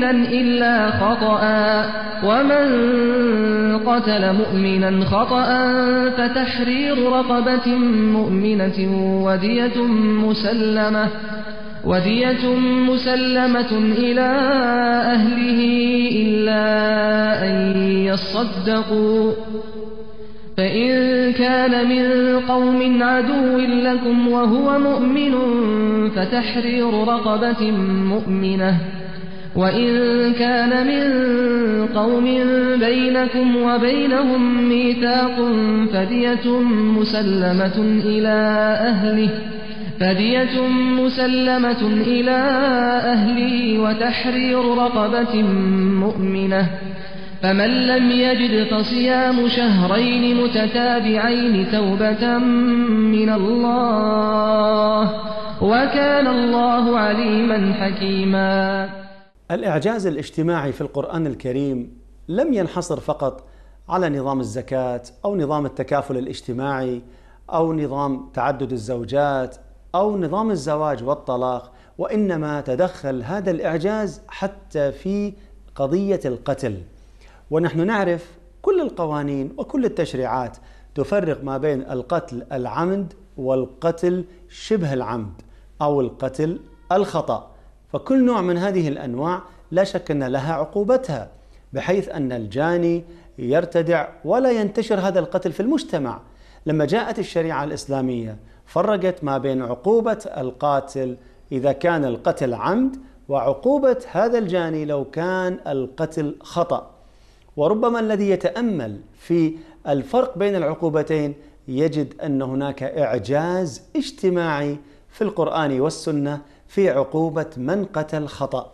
مؤمنا إلا خطأ. ومن قتل مؤمنا خطأ فتحرير رقبة مؤمنة ودية مسلمة ودية مسلمة إلى أهله إلا أن يصدقوا. فإن كان من قوم عدو لكم وهو مؤمن فتحرير رقبة مؤمنة. وإن كان من قوم بينكم وبينهم ميثاق فدية مسلمة إلى أهله فدية مسلمة إلى أهله وتحرير رقبة مؤمنة فمن لم يجد فصيام شهرين متتابعين توبة من الله وكان الله عليما حكيما الإعجاز الاجتماعي في القرآن الكريم لم ينحصر فقط على نظام الزكاة أو نظام التكافل الاجتماعي أو نظام تعدد الزوجات أو نظام الزواج والطلاق وإنما تدخل هذا الإعجاز حتى في قضية القتل. ونحن نعرف كل القوانين وكل التشريعات تفرق ما بين القتل العمد والقتل شبه العمد أو القتل الخطأ. فكل نوع من هذه الأنواع لا شك أن لها عقوبتها بحيث أن الجاني يرتدع ولا ينتشر هذا القتل في المجتمع. لما جاءت الشريعة الإسلامية فرقت ما بين عقوبة القاتل إذا كان القتل عمد وعقوبة هذا الجاني لو كان القتل خطأ. وربما الذي يتأمل في الفرق بين العقوبتين يجد أن هناك إعجاز اجتماعي في القرآن والسنة في عقوبة من قتل خطأ.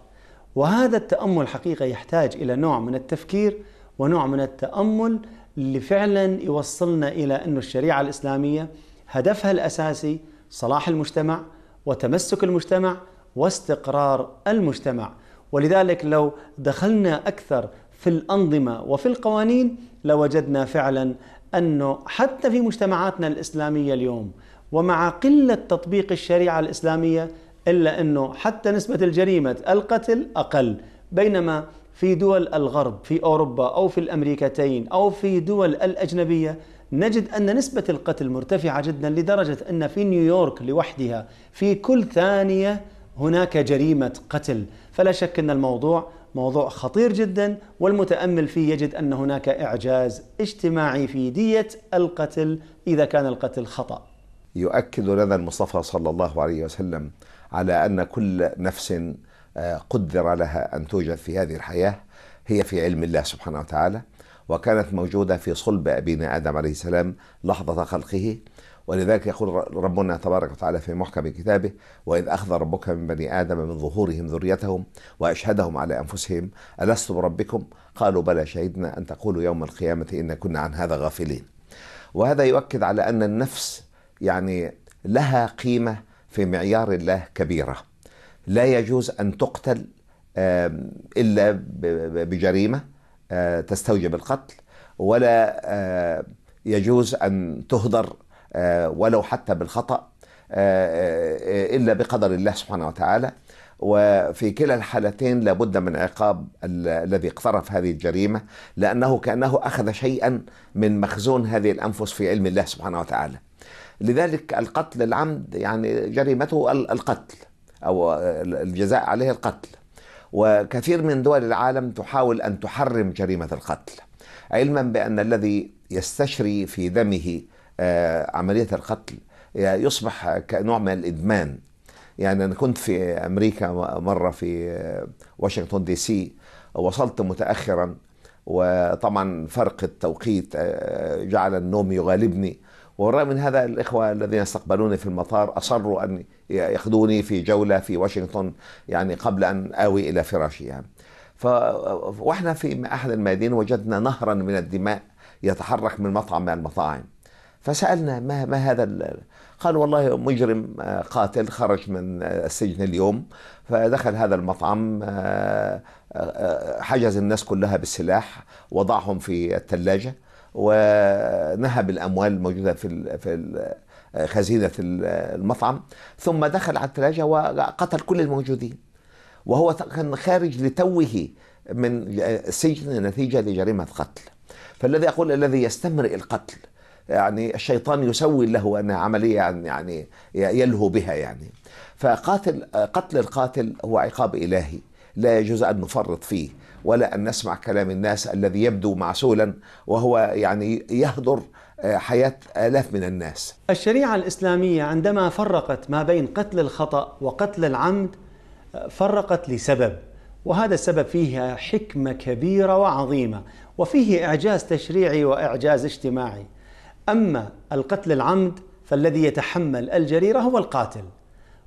وهذا التأمل حقيقة يحتاج إلى نوع من التفكير ونوع من التأمل اللي فعلا يوصلنا إلى أن الشريعة الإسلامية هدفها الأساسي صلاح المجتمع وتمسك المجتمع واستقرار المجتمع. ولذلك لو دخلنا أكثر في الأنظمة وفي القوانين لوجدنا فعلا أنه حتى في مجتمعاتنا الإسلامية اليوم ومع قلة تطبيق الشريعة الإسلامية إلا أنه حتى نسبة الجريمة القتل أقل بينما في دول الغرب في أوروبا أو في الأمريكتين أو في دول الأجنبية نجد أن نسبة القتل مرتفعة جدا لدرجة أن في نيويورك لوحدها في كل ثانية هناك جريمة قتل فلا شك أن الموضوع موضوع خطير جدا والمتأمل فيه يجد أن هناك إعجاز اجتماعي في دية القتل إذا كان القتل خطأ. يؤكد لنا المصطفى صلى الله عليه وسلم على أن كل نفس آه، قدر لها أن توجد في هذه الحياة هي في علم الله سبحانه وتعالى وكانت موجودة في صلب أبينا آدم عليه السلام لحظة خلقه. ولذلك يقول ربنا تبارك وتعالى في محكم كتابه وإذ أخذ ربك من بني آدم من ظهورهم ذريتهم وأشهدهم على أنفسهم ألست بربكم؟ قالوا بلى شهدنا أن تقولوا يوم القيامة إن كنا عن هذا غافلين. وهذا يؤكد على أن النفس يعني لها قيمة في معيار الله كبيرة. لا يجوز أن تقتل إلا بجريمة آه، تستوجب القتل ولا يجوز أن تهدر آه، ولو حتى بالخطأ آه، آه، إلا بقدر الله سبحانه وتعالى. وفي كلا الحالتين لابد من عقاب الذي اقترف هذه الجريمة لأنه كأنه أخذ شيئا من مخزون هذه الأنفس في علم الله سبحانه وتعالى. لذلك القتل العمد يعني جريمته القتل أو الجزاء عليه القتل. وكثير من دول العالم تحاول أن تحرم جريمة القتل علما بأن الذي يستشري في دمه آه، عملية القتل يصبح كنوع من الإدمان. يعني أنا كنت في أمريكا مرة في آه، واشنطن دي سي وصلت متأخرا وطبعا فرق التوقيت آه، جعل النوم يغالبني. ورغم من هذا الإخوة الذين استقبلوني في المطار أصروا أن يأخذوني في جولة في واشنطن يعني قبل أن آوي إلى فراشي يعني ف... وإحنا في أحد الميادين وجدنا نهرا من الدماء يتحرك من مطعم من المطاعم. فسألنا ما, ما هذا قال والله مجرم آه، قاتل خرج من آه، السجن اليوم. فدخل هذا المطعم آه، حجز الناس كلها بالسلاح وضعهم في الثلاجة. ونهب الأموال الموجودة في في خزينة المطعم ثم دخل على الثلاجة وقتل كل الموجودين. وهو كان خارج لتوه من السجن نتيجة لجريمة قتل. فالذي أقول الذي يستمر القتل يعني الشيطان يسوي له أنها عملية يعني يلهو بها يعني. فقاتل قتل القاتل هو عقاب إلهي لا يجوز أن نفرط فيه. ولا أن نسمع كلام الناس الذي يبدو معسولا وهو يعني يهدر حياة آلاف من الناس. الشريعة الإسلامية عندما فرقت ما بين قتل الخطأ وقتل العمد فرقت لسبب وهذا السبب فيه حكمة كبيرة وعظيمة وفيه إعجاز تشريعي وإعجاز اجتماعي. أما القتل العمد فالذي يتحمل الجريرة هو القاتل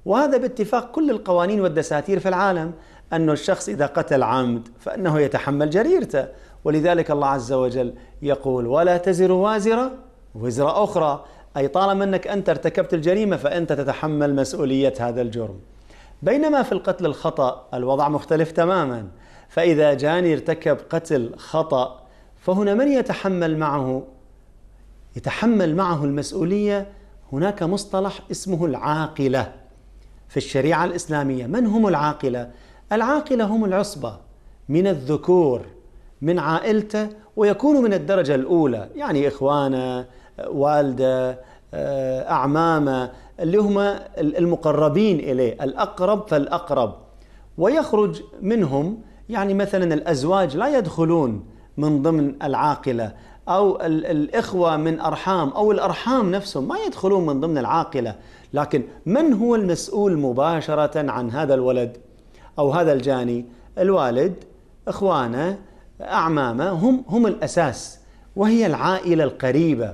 وهذا باتفاق كل القوانين والدساتير في العالم. أن الشخص إذا قتل عمد فإنه يتحمل جريرته. ولذلك الله عز وجل يقول ولا تزر وازرة وزر أخرى. أي طالما أنك أنت ارتكبت الجريمة فأنت تتحمل مسؤولية هذا الجرم. بينما في القتل الخطأ الوضع مختلف تماما. فإذا جاني ارتكب قتل خطأ فهنا من يتحمل معه؟ يتحمل معه المسؤولية. هناك مصطلح اسمه العاقلة في الشريعة الإسلامية. من هم العاقلة؟ العاقلة هم العصبة من الذكور من عائلته ويكون من الدرجة الأولى يعني إخوانه والده أعمامه اللي هم المقربين إليه الأقرب فالأقرب. ويخرج منهم يعني مثلا الأزواج لا يدخلون من ضمن العاقلة أو الإخوة من أرحام أو الأرحام نفسهم ما يدخلون من ضمن العاقلة. لكن من هو المسؤول مباشرة عن هذا الولد؟ أو هذا الجاني الوالد إخوانه أعمامه هم هم الأساس وهي العائلة القريبة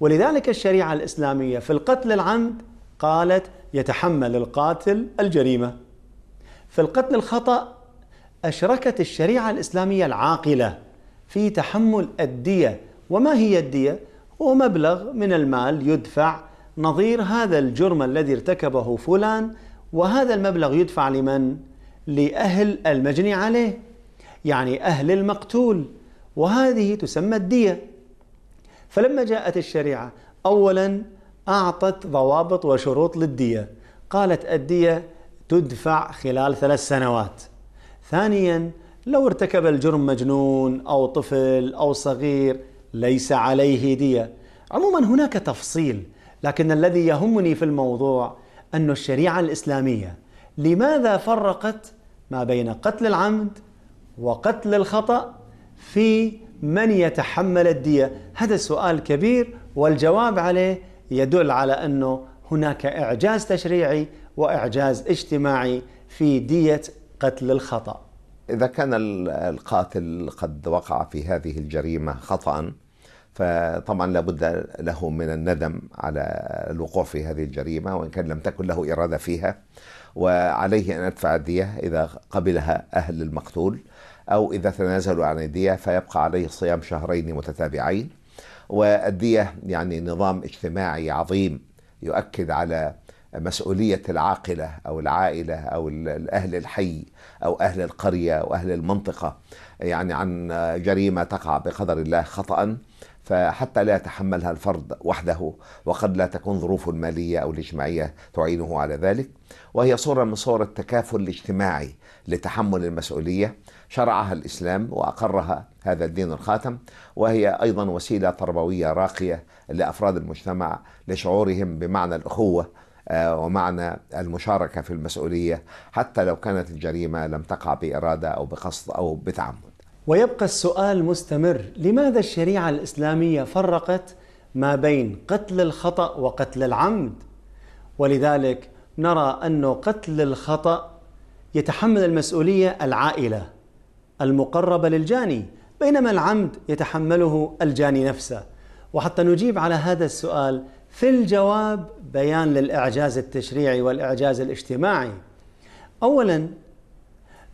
ولذلك الشريعة الإسلامية في القتل العمد قالت يتحمل القاتل الجريمة في القتل الخطأ أشركت الشريعة الإسلامية العاقلة في تحمل الدية وما هي الدية؟ هو مبلغ من المال يدفع نظير هذا الجرم الذي ارتكبه فلان وهذا المبلغ يدفع لمن؟ لأهل المجني عليه يعني أهل المقتول. وهذه تسمى الدية. فلما جاءت الشريعة أولا أعطت ضوابط وشروط للدية. قالت الدية تدفع خلال ثلاث سنوات. ثانيا لو ارتكب الجرم مجنون أو طفل أو صغير ليس عليه دية. عموما هناك تفصيل لكن الذي يهمني في الموضوع أن الشريعة الإسلامية لماذا فرقت ما بين قتل العمد وقتل الخطأ في من يتحمل الدية. هذا سؤال كبير والجواب عليه يدل على أنه هناك إعجاز تشريعي وإعجاز اجتماعي في دية قتل الخطأ. إذا كان القاتل قد وقع في هذه الجريمة خطأ فطبعا لابد له من الندم على الوقوع في هذه الجريمة وإن كان لم تكن له إرادة فيها. وعليه أن يدفع الدية إذا قبلها أهل المقتول أو إذا تنازلوا عن الدية فيبقى عليه صيام شهرين متتابعين. والدية يعني نظام اجتماعي عظيم يؤكد على مسؤولية العاقلة أو العائلة أو أهل الحي أو أهل القرية أو أهل المنطقة. يعني عن جريمة تقع بقدر الله خطأ فحتى لا يتحملها الفرد وحده وقد لا تكون ظروفه المالية أو الاجتماعية تعينه على ذلك. وهي صورة من صور التكافل الاجتماعي لتحمل المسؤولية. شرعها الإسلام وأقرها هذا الدين الخاتم. وهي أيضا وسيلة تربوية راقية لأفراد المجتمع لشعورهم بمعنى الأخوة ومعنى المشاركة في المسؤولية حتى لو كانت الجريمة لم تقع بإرادة أو بقصد أو بتعمد. ويبقى السؤال مستمر لماذا الشريعة الإسلامية فرقت ما بين قتل الخطأ وقتل العمد؟ ولذلك نرى أن قتل الخطأ يتحمل المسؤولية العائلة المقربة للجاني بينما العمد يتحمله الجاني نفسه. وحتى نجيب على هذا السؤال في الجواب بيان للإعجاز التشريعي والإعجاز الاجتماعي أولا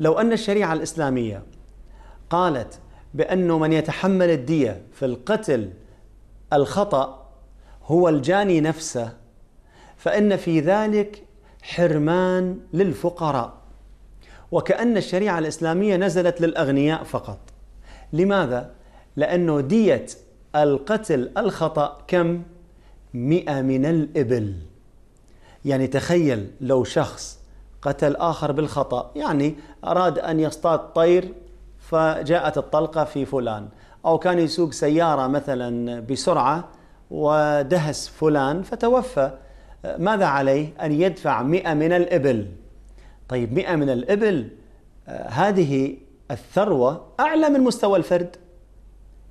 لو أن الشريعة الإسلامية قالت بأنه من يتحمل الدية في القتل الخطأ هو الجاني نفسه فإن في ذلك حرمان للفقراء وكأن الشريعة الإسلامية نزلت للأغنياء فقط لماذا؟ لأنه دية القتل الخطأ كم؟ مئة من الإبل. يعني تخيل لو شخص قتل آخر بالخطأ يعني أراد أن يصطاد طير فجاءت الطلقة في فلان. أو كان يسوق سيارة مثلا بسرعة ودهس فلان فتوفى. ماذا عليه؟ أن يدفع مئة من الإبل. طيب مئة من الإبل آه، هذه الثروة أعلى من مستوى الفرد.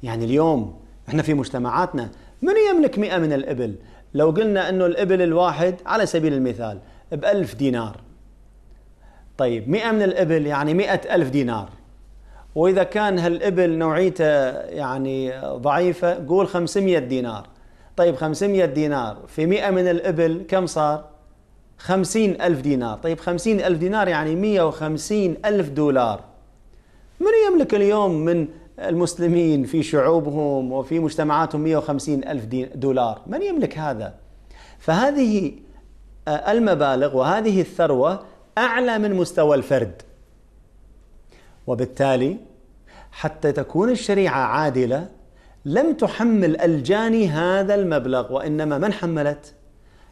يعني اليوم إحنا في مجتمعاتنا من يملك مئة من الإبل؟ لو قلنا أنه الإبل الواحد على سبيل المثال بألف دينار. طيب مئة من الإبل يعني مئة ألف دينار. وإذا كان هالإبل نوعيته يعني ضعيفة قول 500 دينار. طيب 500 دينار. في 100 من الإبل كم صار؟ 50 ألف دينار. طيب 50 ألف دينار يعني 150 ألف دولار. من يملك اليوم من المسلمين في شعوبهم وفي مجتمعاتهم 150 ألف دولار. من يملك هذا؟ فهذه آه، المبالغ وهذه الثروة أعلى من مستوى الفرد. وبالتالي حتى تكون الشريعة عادلة لم تحمل الجاني هذا المبلغ وإنما من حملت؟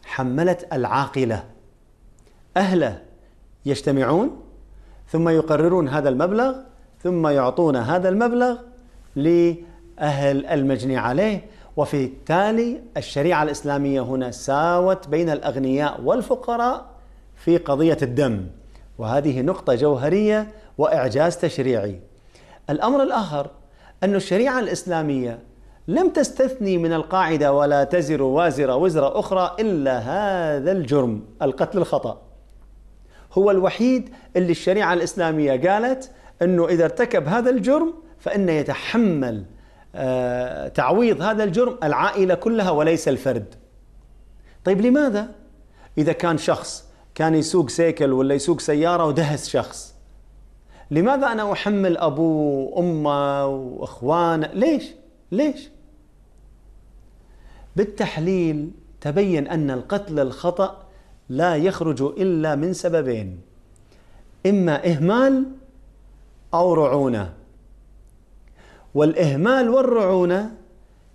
حملت العاقلة. أهله يجتمعون ثم يقررون هذا المبلغ ثم يعطون هذا المبلغ لأهل المجني عليه. وفي التالي الشريعة الإسلامية هنا ساوت بين الأغنياء والفقراء في قضية الدم. وهذه نقطة جوهرية وإعجاز تشريعي. الأمر الآخر أن الشريعة الإسلامية لم تستثني من القاعدة ولا تزر وازرة وزر أخرى إلا هذا الجرم القتل الخطأ. هو الوحيد اللي الشريعة الإسلامية قالت أنه إذا ارتكب هذا الجرم فإنه يتحمل آه، تعويض هذا الجرم العائلة كلها وليس الفرد طيب لماذا؟ إذا كان شخص كان يسوق سيكل ولا يسوق سيارة ودهس شخص لماذا أنا أحمل أبوه وأمه وإخوانه ليش؟ ليش؟ بالتحليل تبين أن القتل الخطأ لا يخرج إلا من سببين إما إهمال أو رعونة. والإهمال والرعونة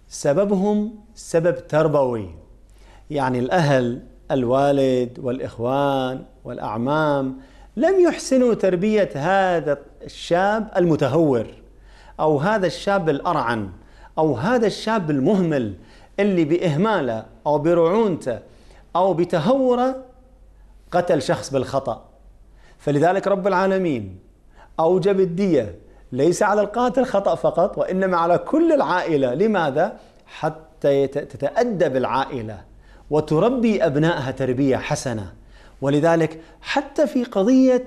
سببهم سبب تربوي. يعني الأهل الوالد والإخوان والأعمام لم يحسنوا تربية هذا الشاب المتهور أو هذا الشاب الأرعن أو هذا الشاب المهمل اللي بإهماله أو برعونته أو بتهوره قتل شخص بالخطأ. فلذلك رب العالمين أوجب الدية. ليس على القاتل خطأ فقط وإنما على كل العائلة. لماذا؟ حتى تتأدب العائلة وتربي أبنائها تربية حسنة. ولذلك حتى في قضية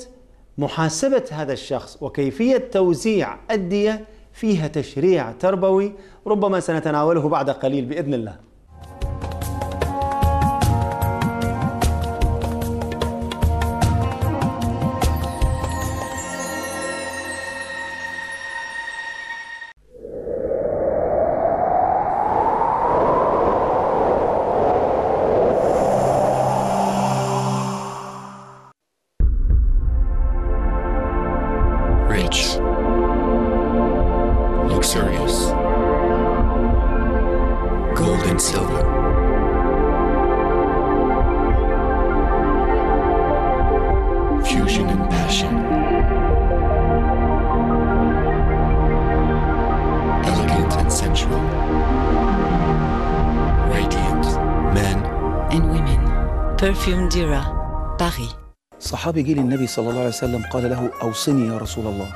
محاسبة هذا الشخص وكيفية توزيع الدية فيها تشريع تربوي ربما سنتناوله بعد قليل بإذن الله. برفيوم ديرا باري صحابي جيل النبي صلى الله عليه وسلم قال له أوصني يا رسول الله.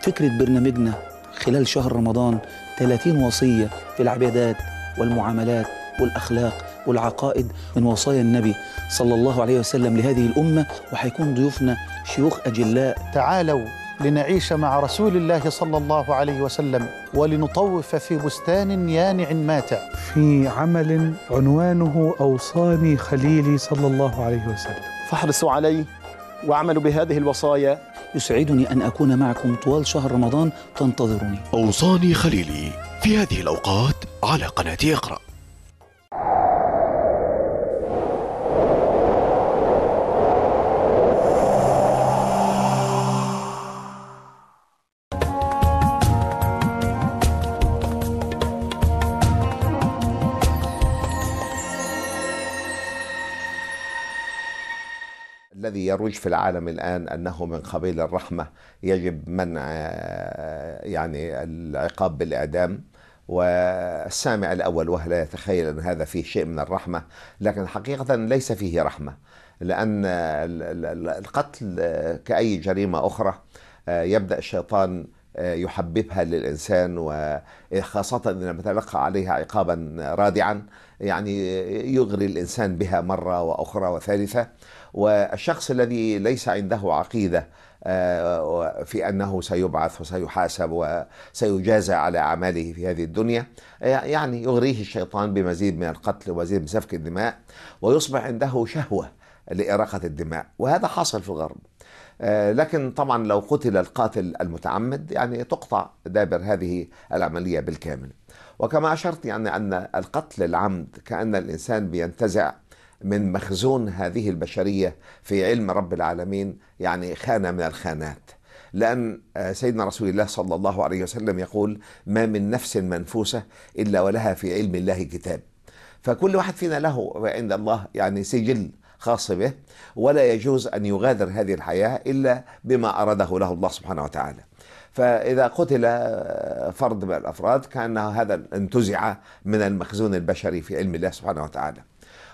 فكرة برنامجنا خلال شهر رمضان 30 وصية في العبادات والمعاملات والأخلاق والعقائد من وصايا النبي صلى الله عليه وسلم لهذه الأمة وحيكون ضيوفنا شيوخ أجلاء. تعالوا لنعيش مع رسول الله صلى الله عليه وسلم ولنطوف في بستان يانع ماتع. في عمل عنوانه أوصاني خليلي صلى الله عليه وسلم. فاحرصوا عليه واعملوا بهذه الوصايا. يسعدني أن أكون معكم طوال شهر رمضان تنتظرني أوصاني خليلي في هذه الأوقات على قناة أقرأ. يروج في العالم الآن أنه من قبيل الرحمة يجب منع آه، يعني العقاب بالإعدام. والسامع الأول وهلا يتخيل أن هذا فيه شيء من الرحمة لكن حقيقة ليس فيه رحمة لأن القتل كأي جريمة أخرى يبدأ الشيطان يحببها للإنسان وخاصة إذا تلقى عليها عقابا رادعا يعني يغري الإنسان بها مرة وأخرى وثالثة. والشخص الذي ليس عنده عقيدة آه، في أنه سيبعث وسيحاسب وسيجازى على أعماله في هذه الدنيا يعني يغريه الشيطان بمزيد من القتل ومزيد من سفك الدماء ويصبح عنده شهوة لإراقة الدماء وهذا حاصل في الغرب. آه، لكن طبعا لو قتل القاتل المتعمد يعني تقطع دابر هذه العملية بالكامل. وكما أشرت يعني أن القتل العمد كأن الإنسان بينتزع من مخزون هذه البشرية في علم رب العالمين يعني خانة من الخانات. لأن آه، سيدنا رسول الله صلى الله عليه وسلم يقول ما من نفس منفوسة إلا ولها في علم الله كتاب. فكل واحد فينا له عند الله يعني سجل خاص به ولا يجوز أن يغادر هذه الحياة إلا بما أراده له الله سبحانه وتعالى. فإذا قتل آه، فرد من الأفراد كأن هذا انتزع من المخزون البشري في علم الله سبحانه وتعالى.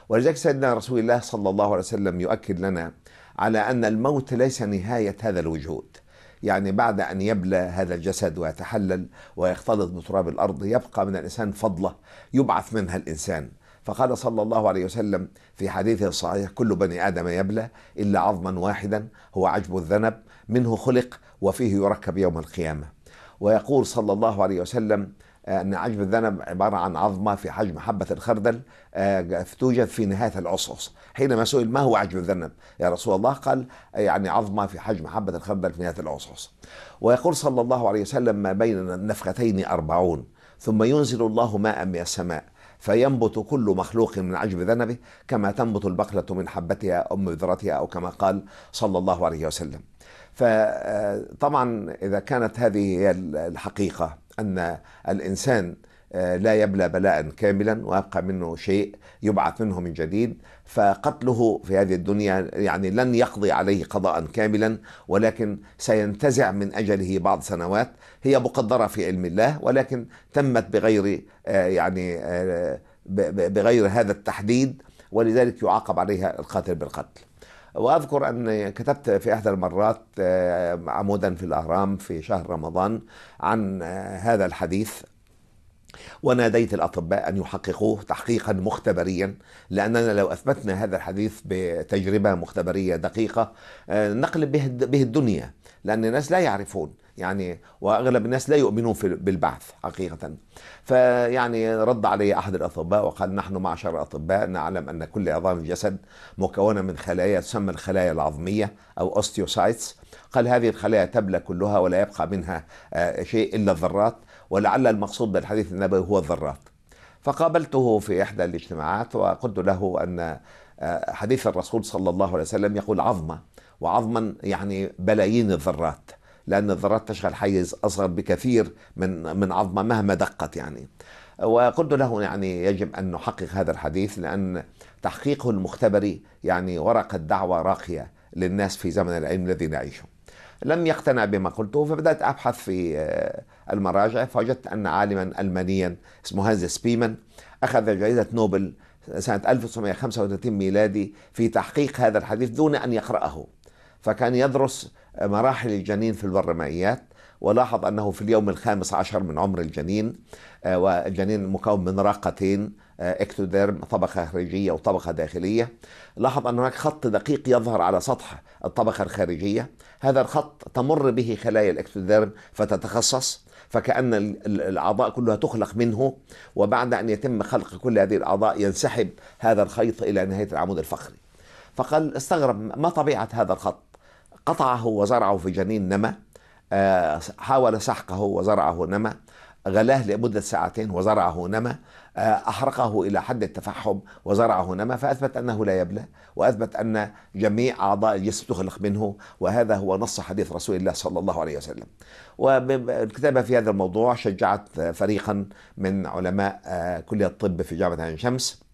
ولذلك سيدنا رسول الله صلى الله عليه وسلم يؤكد لنا على أن الموت ليس نهاية هذا الوجود. يعني بعد أن يبلى هذا الجسد ويتحلل ويختلط بتراب الأرض يبقى من الإنسان فضلة يبعث منها الإنسان. فقال صلى الله عليه وسلم في حديثه الصحيح كل بني آدم يبلى إلا عظما واحدا هو عجب الذنب منه خلق وفيه يركب يوم القيامة. ويقول صلى الله عليه وسلم أن عجب الذنب عبارة عن عظمة في حجم حبة الخردل آه، توجد في نهاية العصعص حينما سئل ما هو عجب الذنب؟ يا رسول الله قال يعني عظمة في حجم حبة الخردل في نهاية العصعص ويقول صلى الله عليه وسلم ما بين النفختين أربعون ثم ينزل الله ماء من السماء فينبت كل مخلوق من عجب ذنبه كما تنبت البقلة من حبتها أو بذرتها أو كما قال صلى الله عليه وسلم. فطبعا إذا كانت هذه هي الحقيقة أن الإنسان آه، لا يبلى بلاء كاملا ويبقى منه شيء يبعث منه من جديد فقتله في هذه الدنيا يعني لن يقضي عليه قضاء كاملا ولكن سينتزع من أجله بعض سنوات هي مقدرة في علم الله ولكن تمت بغير آه، يعني آه، بغير هذا التحديد ولذلك يعاقب عليها القاتل بالقتل. وأذكر أن كتبت في أحدى المرات عمودا في الأهرام في شهر رمضان عن هذا الحديث وناديت الأطباء أن يحققوه تحقيقا مختبريا لأننا لو أثبتنا هذا الحديث بتجربة مختبرية دقيقة آه، نقلب به الدنيا لأن الناس لا يعرفون يعني وأغلب الناس لا يؤمنون في بالبعث حقيقة. فيعني رد علي أحد الأطباء وقال نحن معشر الأطباء نعلم أن كل عظام الجسد مكونة من خلايا تسمى الخلايا العظمية أو اوستيوسايتس قال هذه الخلايا تبلى كلها ولا يبقى منها آه، شيء إلا الذرات. ولعل المقصود بالحديث النبوي هو الذرات. فقابلته في إحدى الاجتماعات وقلت له أن آه، حديث الرسول صلى الله عليه وسلم يقول عظمة وعظما يعني بلايين الذرات لأن الذرات تشغل حيز أصغر بكثير من من عظمة مهما دقت يعني. وقلت له يعني يجب أن نحقق هذا الحديث لأن تحقيقه المختبري يعني ورقة دعوة راقية للناس في زمن العلم الذي نعيشه. لم يقتنع بما قلته فبدأت أبحث في آه، المراجع. فوجدت أن عالما ألمانيا اسمه هانز سبيمان أخذ جائزة نوبل سنة 1935 ميلادي في تحقيق هذا الحديث دون أن يقرأه. فكان يدرس مراحل الجنين في البرمائيات ولاحظ أنه في اليوم الخامس عشر من عمر الجنين آه، والجنين مكون من راقتين آه، إكتوديرم طبقة خارجية وطبقة داخلية. لاحظ أن هناك خط دقيق يظهر على سطح الطبقة الخارجية. هذا الخط تمر به خلايا الإكتوديرم فتتخصص فكأن الأعضاء كلها تخلق منه وبعد أن يتم خلق كل هذه الأعضاء ينسحب هذا الخيط إلى نهاية العمود الفقري. فقال استغرب ما طبيعة هذا الخط؟ قطعه وزرعه في جنين نما آه، حاول سحقه وزرعه نما غلاه لمدة ساعتين وزرعه نما آه، أحرقه إلى حد التفحم وزرعه نما فأثبت أنه لا يبلى وأثبت أن جميع أعضاء الجسم تخلق منه وهذا هو نص حديث رسول الله صلى الله عليه وسلم. والكتابة في هذا الموضوع شجعت فريقا من علماء آه، كلية الطب في جامعة عين شمس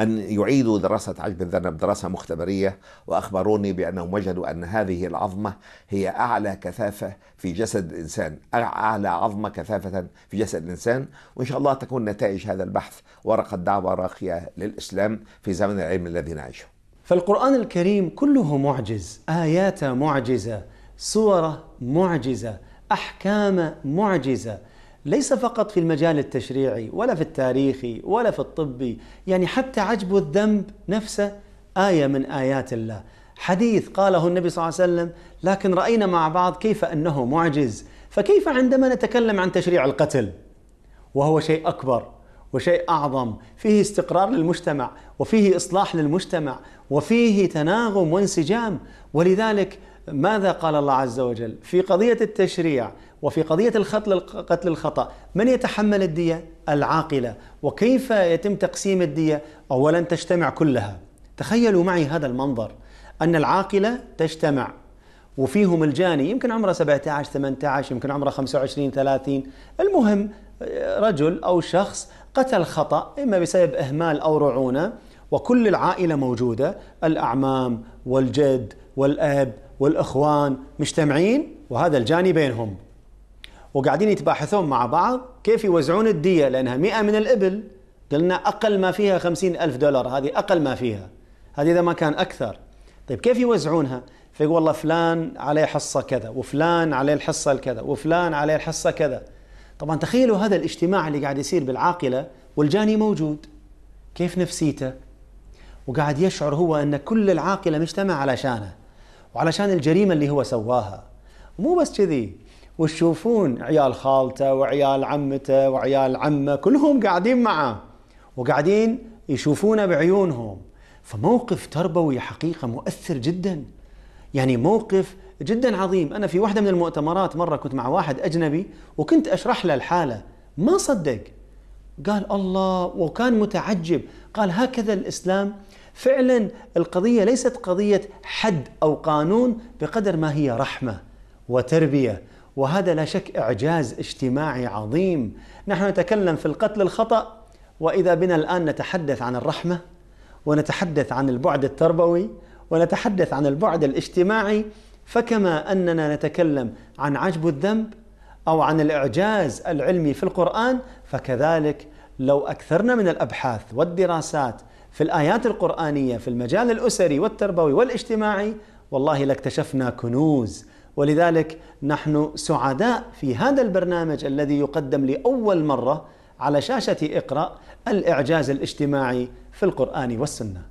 أن يعيدوا دراسة عجب الذنب دراسة مختبرية وأخبروني بأنهم وجدوا أن هذه العظمة هي أعلى كثافة في جسد الإنسان أعلى عظمة كثافة في جسد الإنسان وإن شاء الله تكون نتائج هذا البحث ورقة دعوة راقية للإسلام في زمن العلم الذي نعيشه. فالقرآن الكريم كله معجز آياته معجزة صوره معجزة أحكام معجزة ليس فقط في المجال التشريعي ولا في التاريخي ولا في الطبي يعني حتى عجب الذنب نفسه آية من آيات الله. حديث قاله النبي صلى الله عليه وسلم لكن رأينا مع بعض كيف أنه معجز فكيف عندما نتكلم عن تشريع القتل؟ وهو شيء أكبر وشيء أعظم. فيه استقرار للمجتمع وفيه إصلاح للمجتمع وفيه تناغم وانسجام. ولذلك ماذا قال الله عز وجل في قضية التشريع؟ وفي قضية القتل قتل الخطأ من يتحمل الدية؟ العاقلة وكيف يتم تقسيم الدية؟ أولا تجتمع كلها تخيلوا معي هذا المنظر أن العاقلة تجتمع وفيهم الجاني يمكن عمره 17 18 يمكن عمره 25 30 المهم رجل أو شخص قتل خطأ إما بسبب إهمال أو رعونة وكل العائلة موجودة الأعمام والجد والأب والإخوان مجتمعين وهذا الجاني بينهم وقاعدين يتباحثون مع بعض كيف يوزعون الدية لأنها مئة من الإبل. قلنا أقل ما فيها خمسين ألف دولار هذه أقل ما فيها. هذه إذا ما كان أكثر. طيب كيف يوزعونها؟ فيقول والله فلان عليه حصة كذا وفلان عليه الحصة الكذا وفلان عليه الحصة كذا. طبعا تخيلوا هذا الاجتماع اللي قاعد يصير بالعاقلة والجاني موجود. كيف نفسيته؟ وقاعد يشعر هو أن كل العاقلة مجتمع علشانه وعلشان الجريمة اللي هو سواها. مو بس كذي. وتشوفون عيال خالته وعيال عمته وعيال عمه كلهم قاعدين معه وقاعدين يشوفونه بعيونهم. فموقف تربوي حقيقة مؤثر جدا. يعني موقف جدا عظيم. أنا في واحدة من المؤتمرات مرة كنت مع واحد أجنبي وكنت أشرح له الحالة. ما صدق. قال الله وكان متعجب. قال هكذا الإسلام. فعلا القضية ليست قضية حد أو قانون بقدر ما هي رحمة وتربية. وهذا لا شك إعجاز اجتماعي عظيم. نحن نتكلم في القتل الخطأ وإذا بنا الآن نتحدث عن الرحمة ونتحدث عن البعد التربوي ونتحدث عن البعد الاجتماعي فكما أننا نتكلم عن عجب الذنب أو عن الإعجاز العلمي في القرآن فكذلك لو أكثرنا من الأبحاث والدراسات في الآيات القرآنية في المجال الأسري والتربوي والاجتماعي والله لاكتشفنا كنوز ولذلك نحن سعداء في هذا البرنامج الذي يقدم لأول مرة على شاشة إقرأ الإعجاز الاجتماعي في القرآن والسنة.